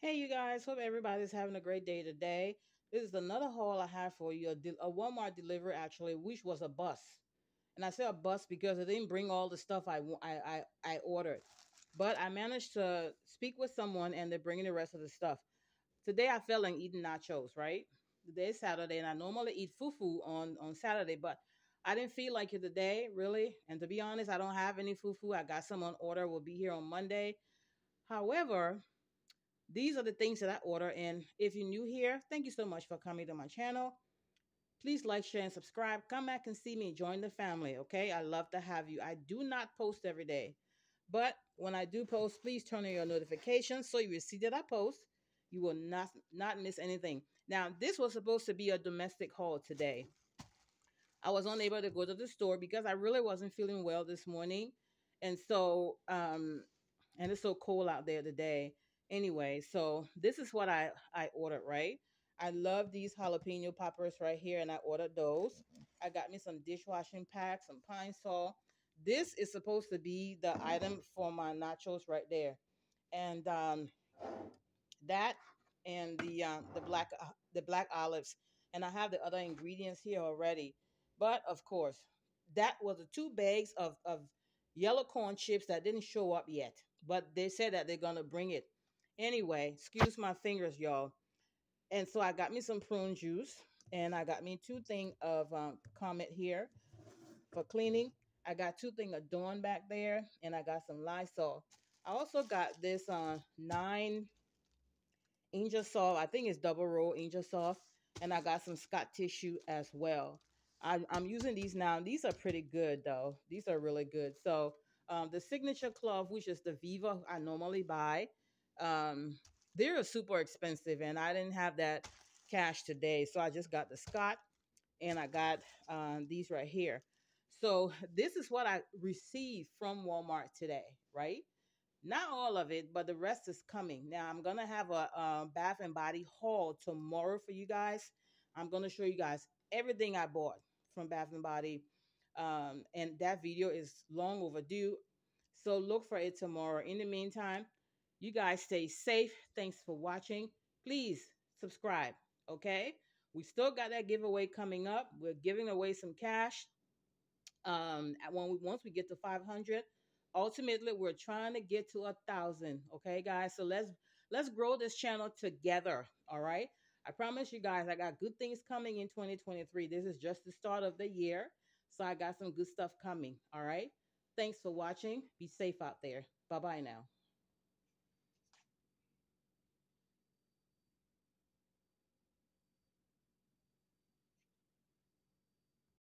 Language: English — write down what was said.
Hey, you guys. Hope everybody's having a great day today. This is another haul I have for you. A, a Walmart delivery, actually, which was a bus. And I say a bus because it didn't bring all the stuff I, I, I, I ordered. But I managed to speak with someone and they're bringing the rest of the stuff. Today I felt like eating nachos, right? Today is Saturday and I normally eat fufu on, on Saturday, but I didn't feel like it today, really. And to be honest, I don't have any fufu. I got some on order. Will be here on Monday. However, these are the things that I order. And if you're new here, thank you so much for coming to my channel. Please like, share, and subscribe. Come back and see me. Join the family, okay? I love to have you. I do not post every day. But when I do post, please turn on your notifications so you will see that I post. You will not not miss anything. Now, this was supposed to be a domestic haul today. I was unable to go to the store because I really wasn't feeling well this morning. And so, um, and it's so cold out there today. Anyway, so this is what I, I ordered, right? I love these jalapeno poppers right here, and I ordered those. I got me some dishwashing packs, some pine saw. This is supposed to be the item for my nachos right there. And um, that and the um, the black uh, the black olives, and I have the other ingredients here already. But of course, that was the two bags of of yellow corn chips that didn't show up yet. But they said that they're gonna bring it anyway. Excuse my fingers, y'all. And so I got me some prune juice, and I got me two thing of um, Comet here for cleaning. I got two thing of Dawn back there, and I got some Lysol. I also got this uh, nine Angel Soft. I think it's double roll Angel Soft. And I got some Scott tissue as well. I, I'm using these now. These are pretty good though. These are really good. So um, the signature cloth, which is the Viva I normally buy, um, they're super expensive, and I didn't have that cash today, so I just got the Scott, and I got um, these right here. So this is what I received from Walmart today, right? Not all of it, but the rest is coming. Now I'm gonna have a, um Bath and Body haul tomorrow for you guys. I'm gonna show you guys everything I bought from Bath and Body, um, and that video is long overdue. So look for it tomorrow. In the meantime, you guys stay safe. Thanks for watching. Please subscribe. Okay, we still got that giveaway coming up. We're giving away some cash. Um, when we once we get to 500 ultimately we're trying to get to a thousand okay guys so let's let's grow this channel together all right i promise you guys i got good things coming in 2023 this is just the start of the year so i got some good stuff coming all right thanks for watching be safe out there bye bye now